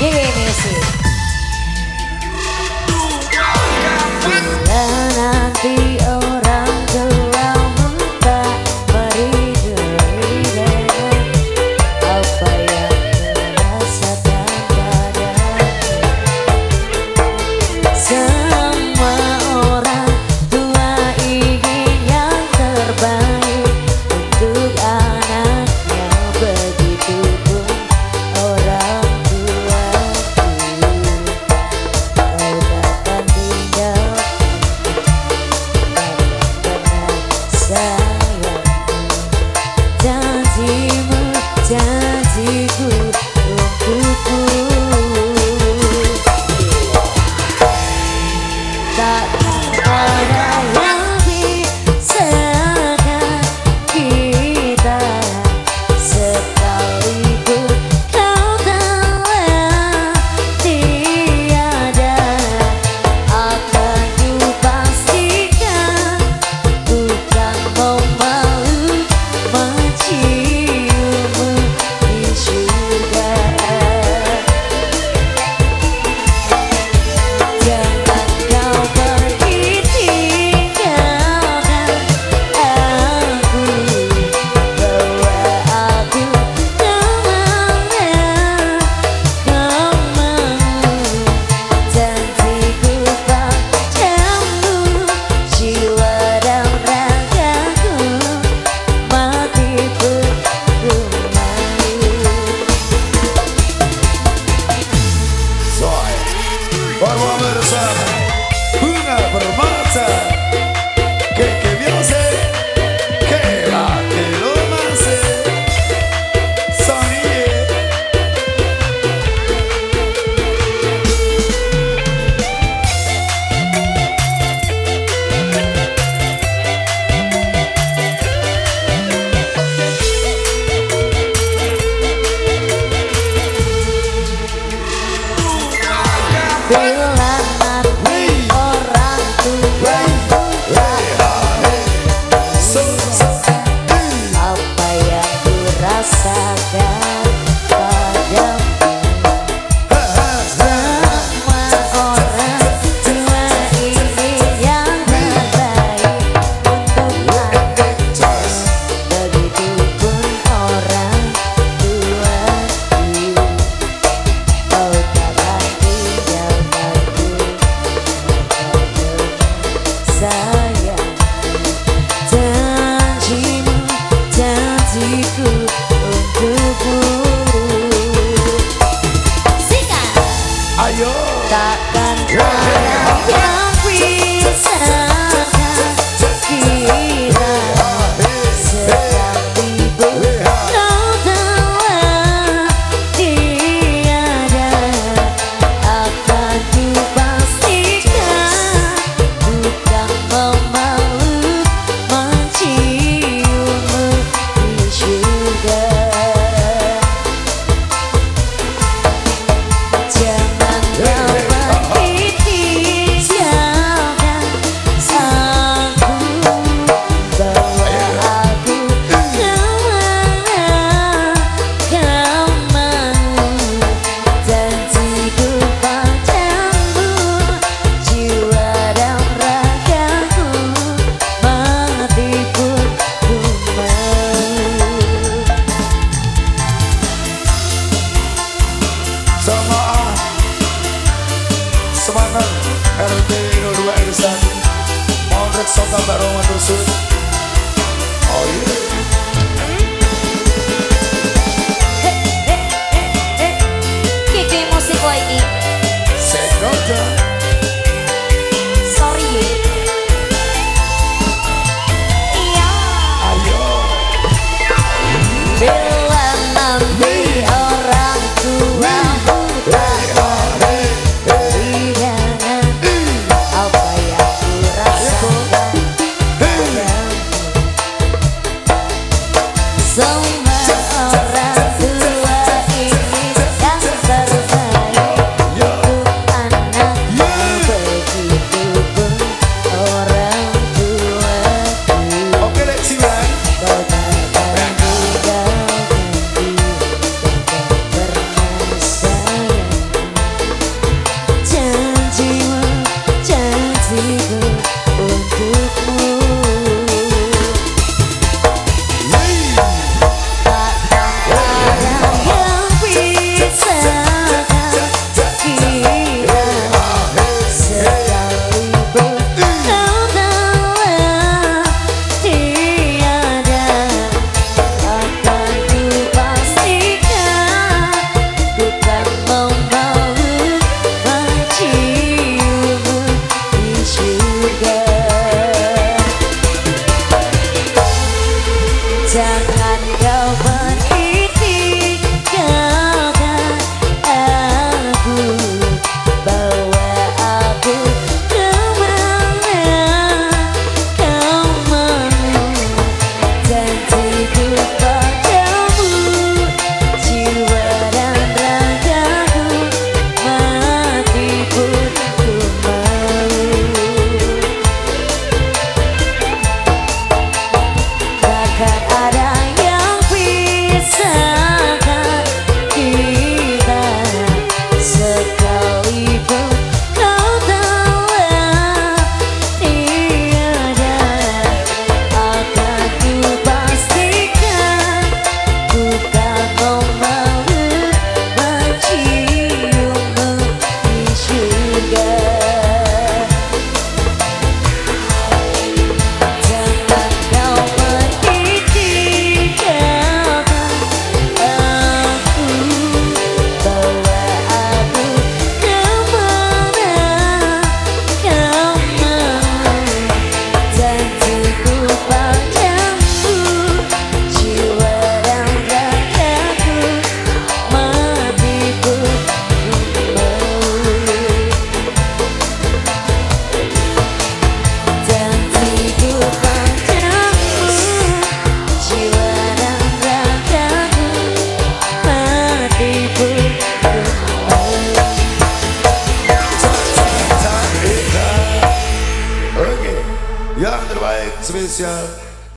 janjimu Barão Abençoe. Spécial